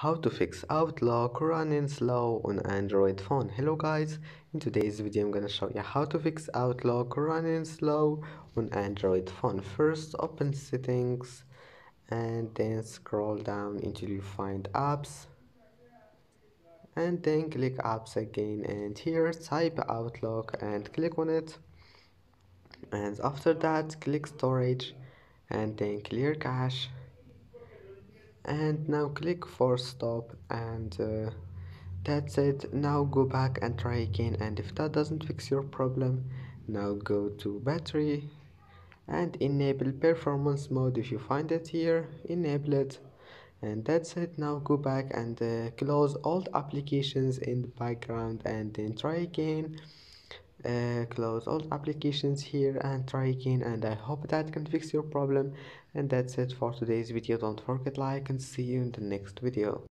how to fix outlook running slow on android phone. Hello guys. In today's video i'm gonna show you how to fix outlook running slow on android phone. First open settings and then scroll down until you find apps. And then click apps again. And here type outlook and click on it. And after that click storage and then clear cache and now click force stop and uh, that's it. Now go back and try again. And if that doesn't fix your problem now go to battery and enable performance mode if you find it here. Enable it. And that's it. Now go back and uh, close all the applications in the background and then try again uh, close all applications here and try again and i hope that can fix your problem. And that's it for today's video. Don't forget like and see you in the next video